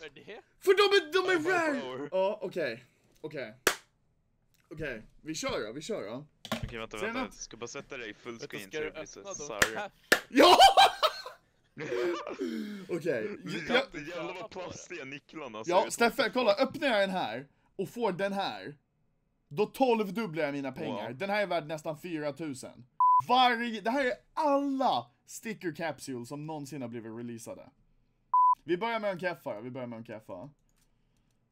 Varför det? För de är, de är rare! Ja, okej. Okej. Okej, vi kör då, vi kör då. Okej vänta, Sen vänta. att- Jag ska bara sätta dig i full screen ska så du det blir så öppna då? sorry. Ja! Okej. Är jävlar vad plastiga nycklarna ser ja. Steffe, kolla, öppnar jag den här och får den här, då 12 dubblar jag mina pengar. Wow. Den här är värd nästan 4000. Varje, det här är alla sticker capsules som någonsin har blivit releasade. Vi börjar med en keffa, vi börjar med en keffa.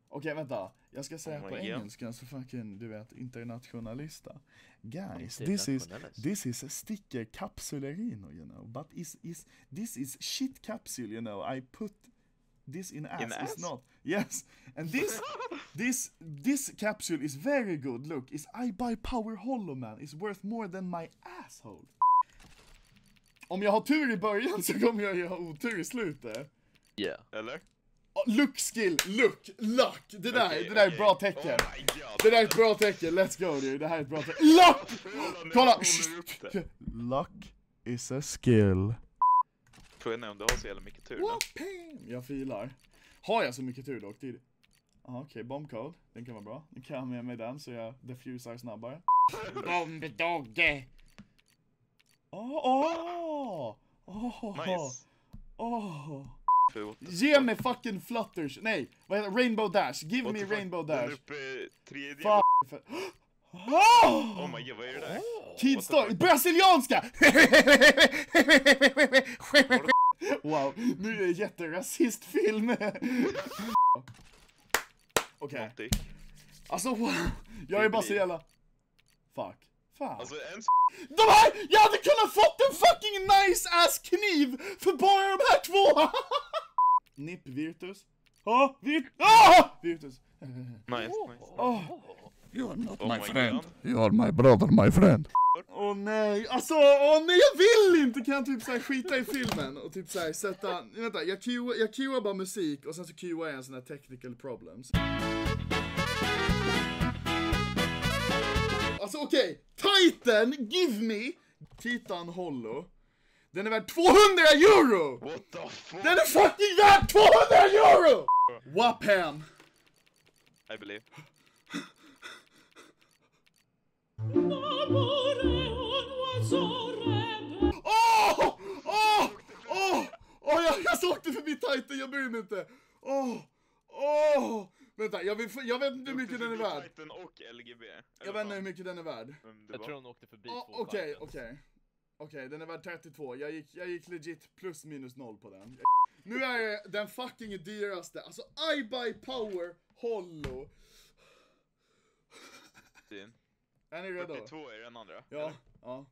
Okej, vänta. Jag ska säga Oh på engelska så fucking, du vet, internationalista. Guys, this is, this is a sticker capsulerino, you know. But is, is, this is shit capsule, you know. I put this in ass, In it's ass? not. Yes, and this, this, this capsule is very good. Look, is I buy power hollow man. It's worth more than my asshole. Om jag har tur i början så kommer jag ju ha otur i slutet. Yeah. Eller? Oh, look skill, look, luck! Det där, Okej, det där är ett bra tecken. Oh. Det där är ett bra tecken, let's go dude. Det här är ett bra tecken. Luck! Kolla! Luck is a skill. Frågan är om du har så jävla mycket tur nu. Jag filar. Har jag så mycket tur dock? Okej, bombcode. Den kan vara bra. Nu kan jag med mig den så jag diffusar snabbare. Bombdogge! Åh, åh! Åh! Nice. Åh! För what the Ge mig fucking flutters! Nej, vad heter? Rainbow dash! Give me rainbow dash! uppe tredje. Fan! Åh! Oh my god, vad är det där? Tidsdag, brasilianska! wow, nu är det jätterasistfilm. Okej, Monty. alltså wow. Jag är bara så jävla... Fuck. Fan. Alltså en De här! Jag hade kunnat fått en fucking nice ass kniv för bara de här två! Nipp Virtus. Ja, Virt... Ah! Virtus. Nice, nice. Åh You are not Oh my my friend. God. You are my brother, my friend. Åh nej, alltså åh nej jag vill inte! Kan jag typ såhär skita i filmen och typ såhär sätta, vänta jag cuear, jag cuear bara musik och sen så cuear jag en sån här technical problems. Alltså okej, Titan, give me Titan Hollow. Den är värd 200 euro! What the fuck? Den är fucking värd 200 euro! Wapham! I believe. Åh! Åh! Åh! Åh, jag, jag såg förbi Titan, jag bryr mig inte. Åh! Åh! Vänta, jag, vill, jag vet inte hur mycket den är värd. Titan och LGB. Jag vet inte hur mycket den är värd. Jag tror hon åkte förbi två Okej, Titans. Okej. Okej, den är värd 32. Jag gick, jag gick legit plus minus noll på den. Nu är det den fucking dyraste. Alltså, I buy power hollow. Din. Är ni redo? 42 är den andra. Ja, ja.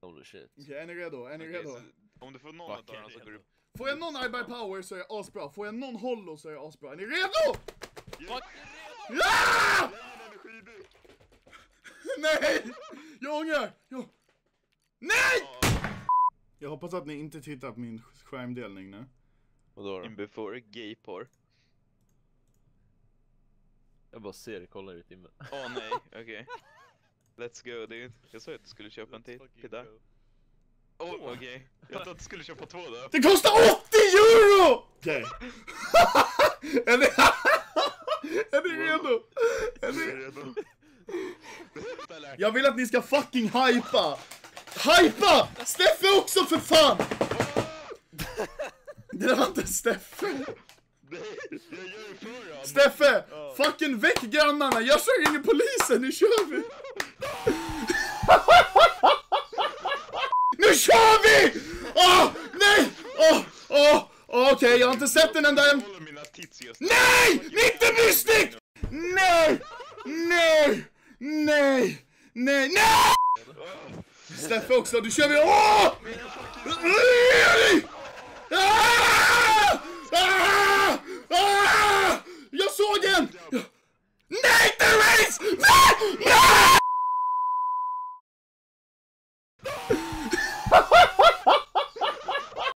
Holy shit. Okej, är ni redo? Är ni Okej, redo? så om du får någon av dem så går du... Får jag någon I buy power så är jag asbra. Får jag någon hollow så är jag asbra. Är ni redo? Fuck! Ja! energidryck! Nej! Jag ångrar! Jag... Nej! Jag hoppas att ni inte tittar på min skärmdelning nu. Vadå då? In before gay porr. Jag bara ser det, kollar i timmen. Åh nej, okej. Let's go dude. Jag sa att du skulle köpa en till. Titta. Åh okej. Jag tänkte att du skulle köpa två då. Det kostar 80 euro! Okej. är ni... är ni redo? Är ni... redo? Jag vill att ni ska fucking hypa! Hypa! Steffe också för fan! Det där var inte Steffe. Jag gör det för. Steffe! Fucking väck grannarna! Jag kör ringer polisen, nu kör vi! nu kör vi! Åh, nej! Åh, åh, oh, okej, jag har inte sett den enda... Jag. Nej! Inte mystik! Nej! Nej! Nej! Nej! Nej! nej! Också, du kör vi... Åh! Ah! Ah!